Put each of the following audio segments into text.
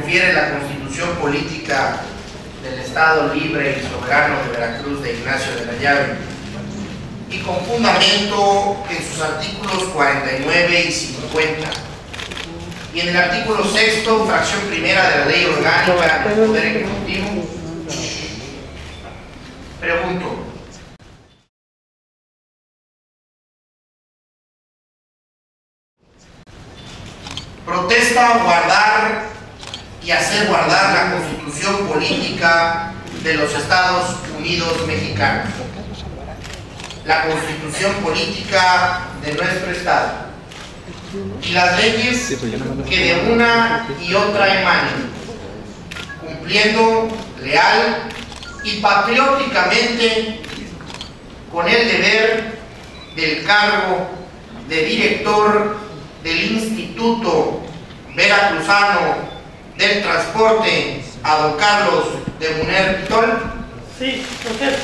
refiere la constitución política del Estado libre y soberano de Veracruz de Ignacio de la Llave, y con fundamento en sus artículos 49 y 50, y en el artículo sexto, fracción primera de la Ley Orgánica del Poder Ejecutivo, pregunto, protesta guardar y hacer guardar la constitución política de los Estados Unidos mexicanos, la constitución política de nuestro Estado. Y las leyes que de una y otra emanen, cumpliendo leal y patrióticamente con el deber del cargo de director del Instituto Veracruzano del Transporte a don Carlos de Muner Pitol. Sí, usted.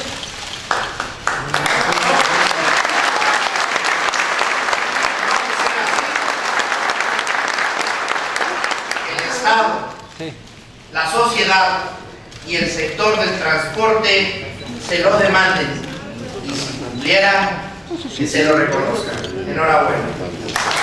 El Estado, la sociedad y el sector del transporte se lo demanden y si cumpliera, que se lo reconozcan. Enhorabuena.